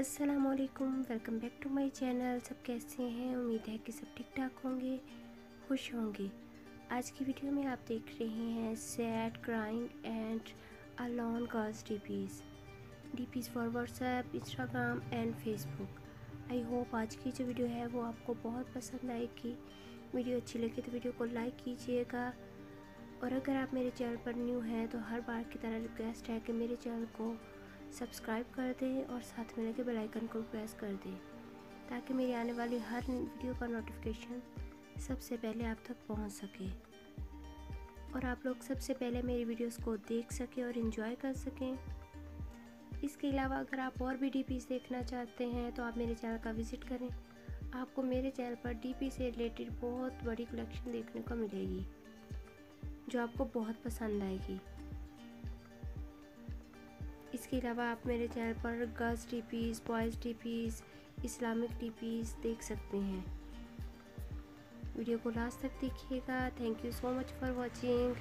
असलकुम welcome back to my channel. सब कैसे हैं? उम्मीद है कि सब ठीक ठाक होंगे, खुश होंगे। आज की वीडियो में आप देख रहे हैं sad crying and alone girls D Ps D Ps for WhatsApp Instagram and Facebook I hope आज की जो वीडियो है वो आपको बहुत पसंद आएगी। वीडियो अच्छी लगी तो वीडियो को लाइक कीजिएगा। और अगर आप मेरे चैनल पर न्यू हैं तो हर बार की तरह रिक्वेस्ट है कि मेरे चैनल को सब्सक्राइब कर दें और साथ में लगे बेल आइकन को प्रेस कर दें, ताकि मेरी आने वाली हर वीडियो का नोटिफिकेशन सबसे पहले आप तक पहुँच सके। और आप लोग सबसे पहले मेरी वीडियोस को देख सकें और इन्जॉय कर सकें। इसके अलावा अगर आप और भी डी देखना चाहते हैं तो आप मेरे चैनल का विज़िट करें। आपको मेरे चैनल पर डीपी से रिलेटेड बहुत बड़ी कलेक्शन देखने को मिलेगी, जो आपको बहुत पसंद आएगी। इसके अलावा आप मेरे चैनल पर girls D Ps boys D Ps Islamic D Ps देख सकते हैं। वीडियो को लास्ट तक देखिएगा। Thank you so much for watching